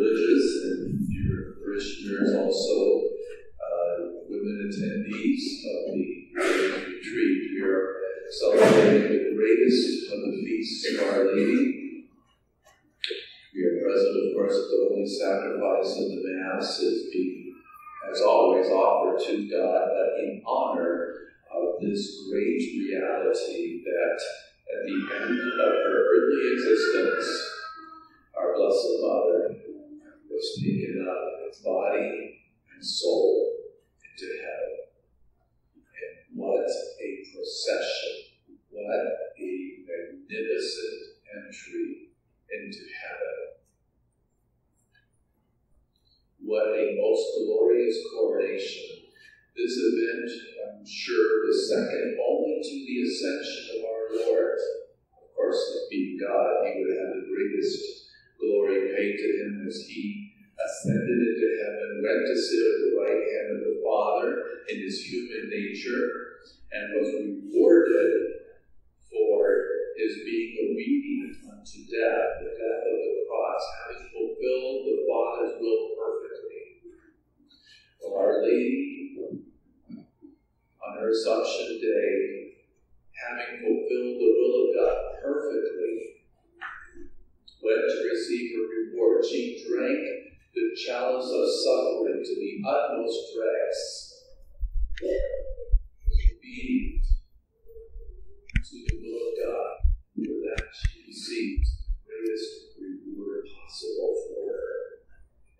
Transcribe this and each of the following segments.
privileges, and your parishioners also uh, women attendees of the retreat. We are celebrating the greatest of the feasts of Our Lady. We are present, of course, at the Holy Sacrifice of the Mass is being, as always, offered to God, but in honor of this great reality that at the end of her earthly existence, our Blessed Mother was taken up body and soul into heaven. And what a procession, what a magnificent entry into heaven. What a most glorious coronation. This event, I'm sure, was second only to the ascension of our Lord. Of course, being God, he would have the greatest glory paid to him as he ascended into heaven, went to sit at the right hand of the Father in his human nature, and was rewarded for his being obedient unto death, the death of the cross, having fulfilled the Father's will perfectly. Well, Our Lady, on her Assumption Day, having fulfilled the will of God perfectly, went to receive her reward. She drank the chalice of suffering to the utmost dregs, obedient to the will of God, for that she received the greatest reward possible for her.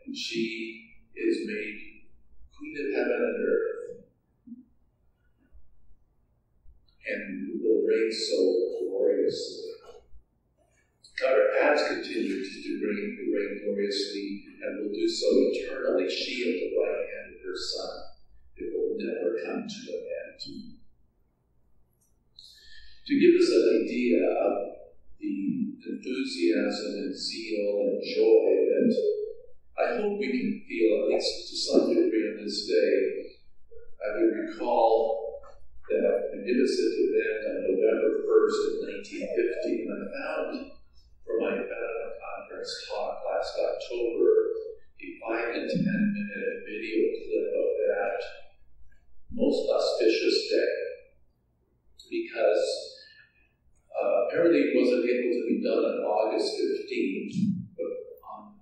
And she is made Queen of Heaven and Earth, and will reign so gloriously. God has continued to reign, reign gloriously and will do so eternally. She at the right hand of her Son. It will never come to an end. To give us an idea of the enthusiasm and zeal and joy that I hope we can feel, at least to some degree on this day, I would recall that magnificent event on November 1st of 1950, and I found for my Vatican conference talk last October a five to ten minute video clip of that most auspicious day because uh, apparently it wasn't able to be done on August 15th, but on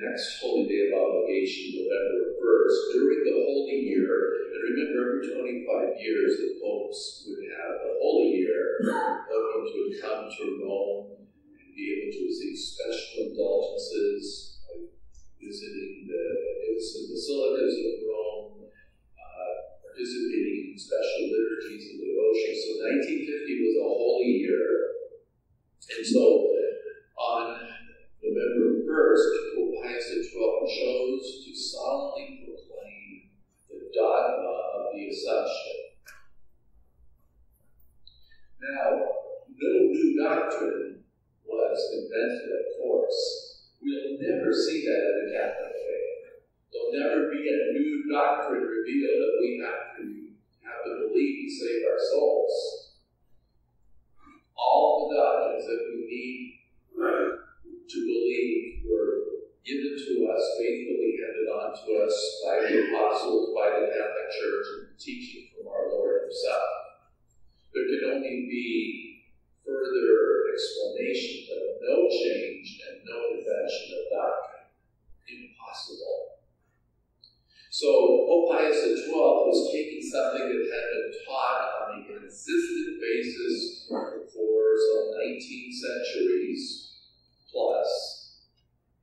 next holy day of obligation, November 1st, during the holy year, and remember every 25 years the popes would have the holy year, pilgrims would come to Rome and be able to receive special indulgences, like visiting the innocent basilicas of Rome, uh, participating in special liturgies and devotions. So 1950 was a holy year. And so on November 1st, Pope Pius XII chose to solemnly proclaim the dogma of the Assumption. Now, no new doctrine was invented, of course. We'll never see that in the Catholic There'll never be a new doctrine revealed that we have to have to believe to save our souls. All the doctrines that we need to believe were given to us, faithfully handed on to us by the apostles, by the Catholic Church, and the teaching from our Lord Himself. There can only be further explanation, but no change 18 centuries plus,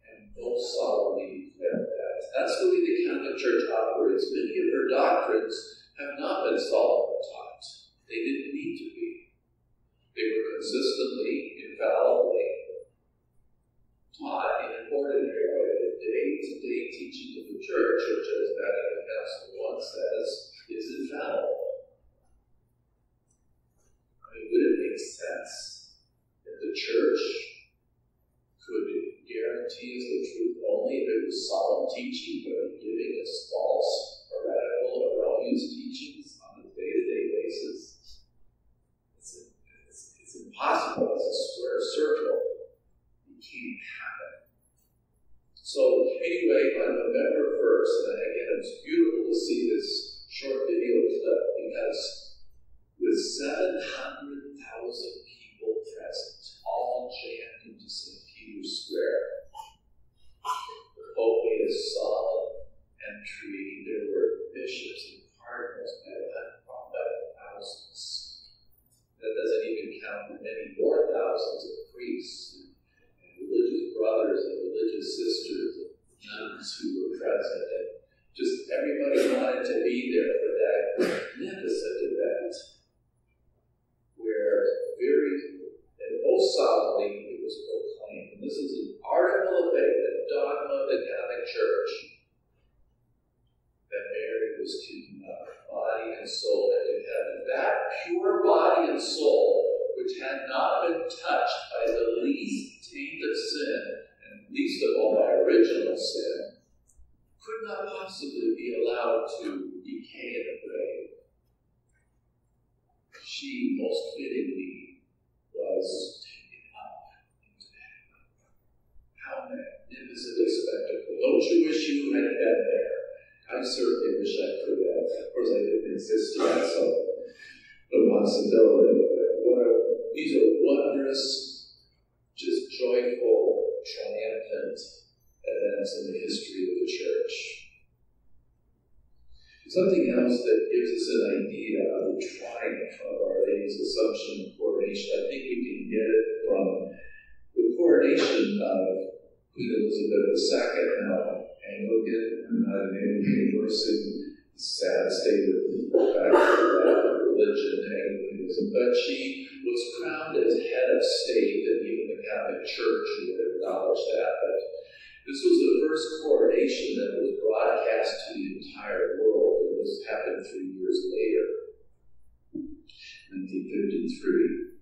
and both solemnly declared that. That's the way the Catholic Church operates. Many of her doctrines have not been solemnly taught. They didn't need to be. They were consistently, infallibly taught in an ordinary way. The day-to-day teaching of the Church, which as Vatican Council 1 says, is infallible. I mean, would it make sense the church could guarantee us the truth only if it was solemn teaching, but giving us false, heretical, erroneous teachings on a day-to-day basis? It's impossible It's a square circle. It can't happen. So anyway, on November 1st, and again, it's beautiful to see this short video clip because with 700,000 people present, all jammed into St. Peter's Square, the Pope made a solemn entry. There were bishops and cardinals by thousands. That doesn't even count the many more thousands of priests and religious brothers and religious sisters and nuns who were present. And just everybody wanted to be there for that magnificent event where very and most solemnly it was proclaimed. And this is an article of faith, a dogma of the Catholic Church that Mary was taken up, body and soul, into heaven. That pure body and soul, which had not been touched by the least taint of sin, and least of all by original sin, could not possibly be allowed to decay in the grave. She most fittingly was taken up into heaven. How magnificent a spectacle. Don't you wish you had been there? I certainly wish I could have. Of course, I didn't exist yet, so no possibility. What a, these are wondrous, just joyful, triumphant events in the history of the church. Something else that gives us an idea of the triumph of Our Lady's Assumption and coronation, I think we can get it from the coronation of Queen Elizabeth II, now Anglican, an Anglican person, the sad state of the fact that religion, Anglicanism, but she was crowned as head of state, and even the Catholic Church would acknowledge that. But this was the first coronation that was broadcast to the entire world, and this happened three years later, 1953.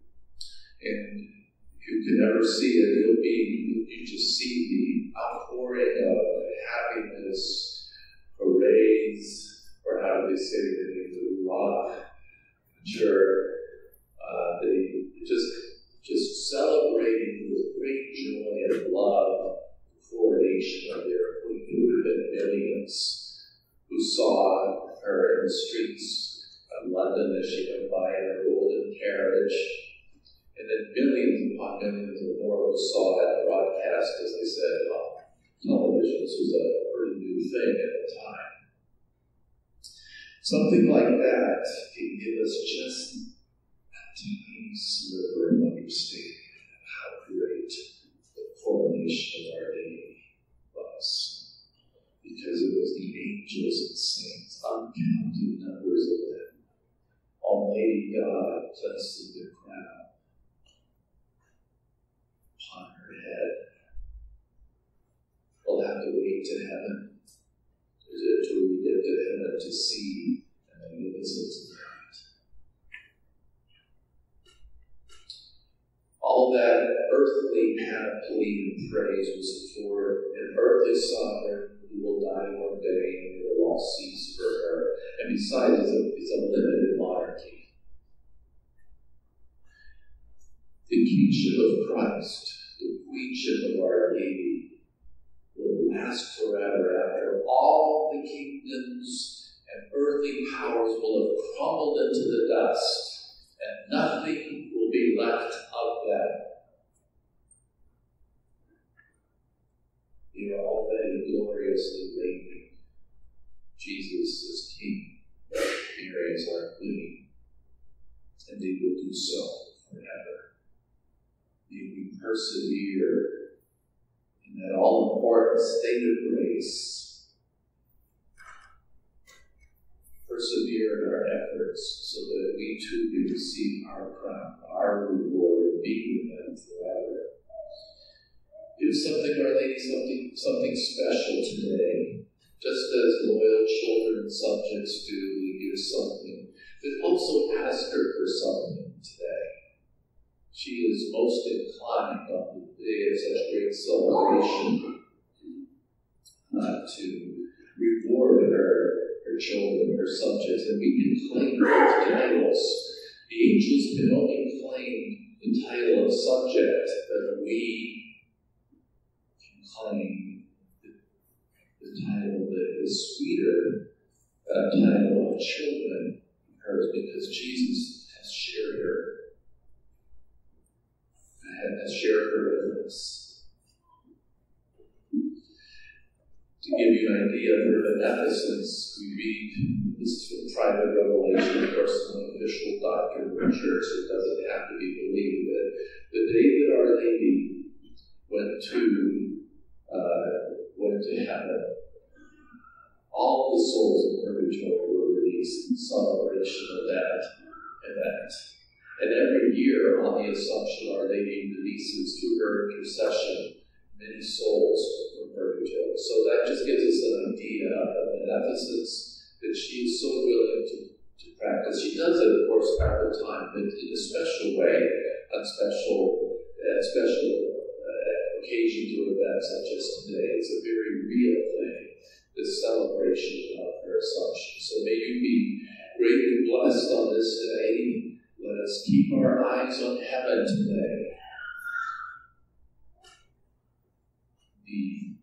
And if you can ever see it, you'll be, you just see the outpouring of happiness, parades, or how do they say it in the rock? Sure. Uh, they just just celebrating with great joy and love the coronation of their been millions who saw her in the streets of London as she went by in her golden carriage. And then millions upon millions of more who saw that broadcast, as they said, on television. This was a thing at the time. Something like that can give us just a tiny sliver of understanding of how great the coronation of Our Lady was. Because it was the angels and saints, uncounted numbers of them. Almighty God placing the crown upon her head. We'll have to heaven, to we get to heaven to see the magnificence of that. All that earthly panoply and praise was for an earthly sovereign who will die one day and it will all cease for her. And besides, it's a, it's a limited monarchy. The kingship of Christ, the queenship of Our Lady, last forever after all the kingdoms and earthly powers will have crumbled into the dust, and nothing will be left of them. They are already gloriously reigning. Jesus is King, Mary is our Queen, and they will do so forever. May we persevere in that all important state of grace. Persevere in our efforts so that we too may receive our crown, our reward, and be with them forever. Give something, Our Lady, something, something special today. Just as loyal children and subjects do, we give something, but also ask her for something today. She is most inclined on the day of such great celebration uh, to reward her, her children, her subjects, and we can claim those titles. The angels can only claim the title of subject, but we can claim the a sweeter uh, title of children hers because Jesus has shared her, has shared her with us. To give you an idea of her beneficence, we read, this is from private revelation, of course, an official doctrine of the church, it doesn't have to be believed, that the day that Our Lady went to, uh, went to heaven, all the souls of purgatory were released in celebration of that event. And every year on the Assumption, Our Lady releases through her intercession many souls from purgatory. So that just gives us an idea of the beneficence that she is so willing to, to practice. She does it, of course, all the time, but in a special way, on special, uh, special uh, occasions or events such as today. It's a very real thing this celebration of her assumption. So may you be greatly blessed on this day. Let us keep our eyes on heaven today. The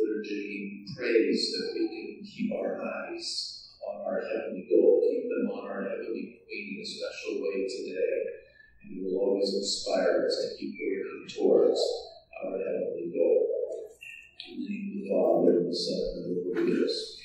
liturgy prays that we can keep our eyes on our heavenly goal, keep them on our heavenly Queen in a special way today. And will always inspire us to keep working towards our heavenly goal. In Father, and the Son, and the Holy Ghost.